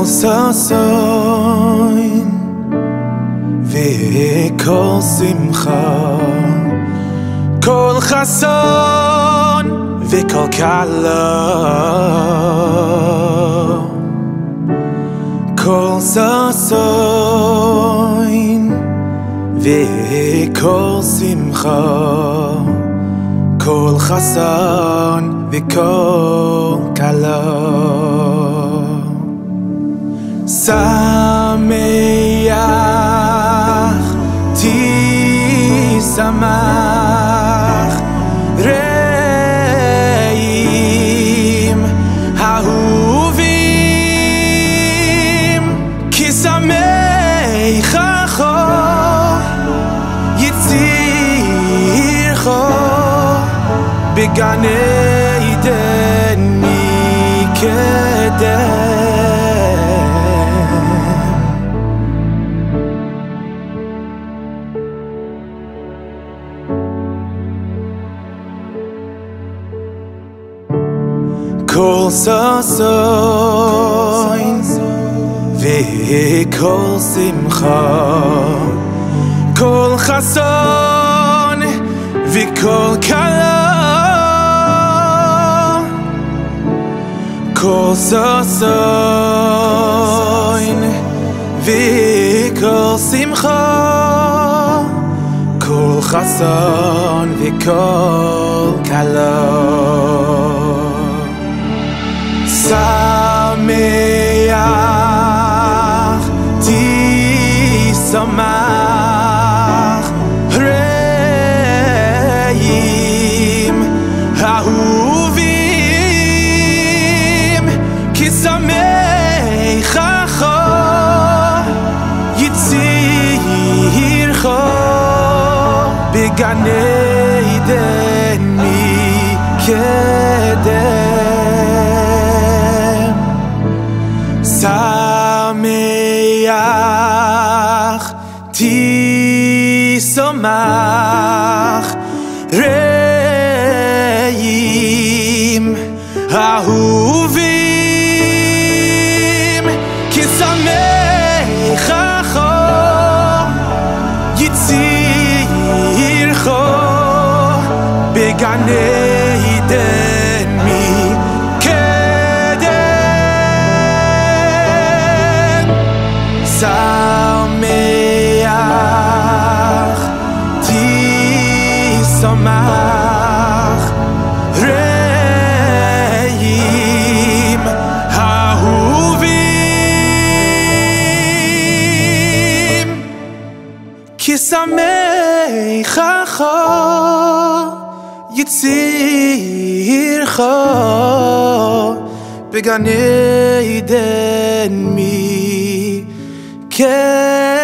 כל ששון וכל שמחה כל חסון וכל קלה כל ששון וכל שמחה כל חסון וכל קלה Sameach Tisamach Reim Ahuvim Kisameich Acho Yitzircho Beganei כל ששון וכל שמחה כל חסון וכל קלה כל ששון וכל שמחה כל חסון וכל קלה תשמח רעים אהובים כי שמחך יצירך בגן עדן מקדם שמח תשמח רעים אהובים כי שמחך יצירך בגן עדן תשמח רעים אהובים. כי שמחך יצירך בגן עדן מקדם